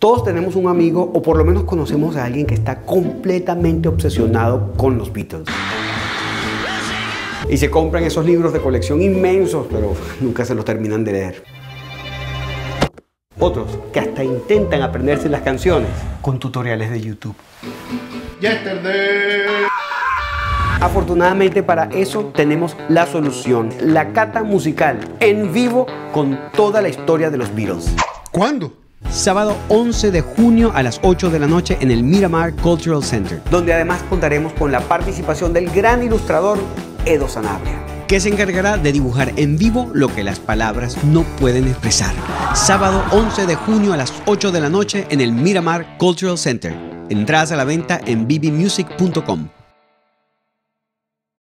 Todos tenemos un amigo o por lo menos conocemos a alguien que está completamente obsesionado con los Beatles. Y se compran esos libros de colección inmensos, pero nunca se los terminan de leer. Otros que hasta intentan aprenderse las canciones con tutoriales de YouTube. Yesterday. Afortunadamente para eso tenemos la solución, la cata musical en vivo con toda la historia de los Beatles. ¿Cuándo? Sábado 11 de junio a las 8 de la noche en el Miramar Cultural Center, donde además contaremos con la participación del gran ilustrador Edo Sanabria que se encargará de dibujar en vivo lo que las palabras no pueden expresar. Sábado 11 de junio a las 8 de la noche en el Miramar Cultural Center. Entradas a la venta en bbmusic.com.